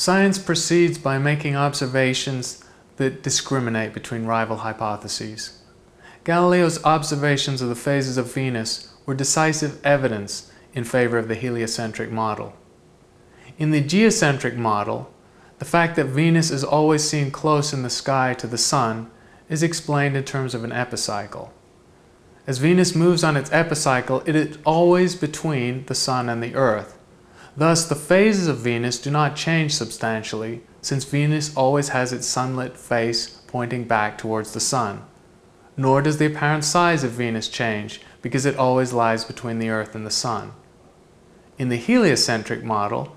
Science proceeds by making observations that discriminate between rival hypotheses. Galileo's observations of the phases of Venus were decisive evidence in favor of the heliocentric model. In the geocentric model, the fact that Venus is always seen close in the sky to the Sun is explained in terms of an epicycle. As Venus moves on its epicycle, it is always between the Sun and the Earth. Thus, the phases of Venus do not change substantially, since Venus always has its sunlit face pointing back towards the Sun. Nor does the apparent size of Venus change, because it always lies between the Earth and the Sun. In the heliocentric model,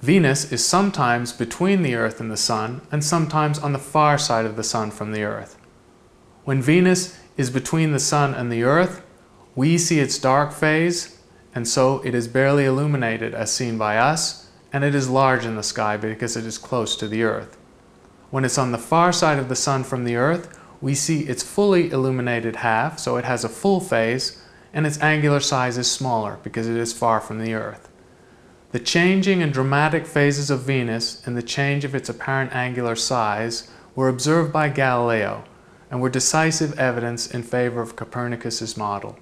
Venus is sometimes between the Earth and the Sun, and sometimes on the far side of the Sun from the Earth. When Venus is between the Sun and the Earth, we see its dark phase, and so it is barely illuminated as seen by us, and it is large in the sky because it is close to the Earth. When it's on the far side of the Sun from the Earth, we see its fully illuminated half, so it has a full phase, and its angular size is smaller because it is far from the Earth. The changing and dramatic phases of Venus and the change of its apparent angular size were observed by Galileo and were decisive evidence in favor of Copernicus's model.